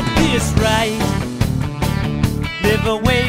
get this right, live awake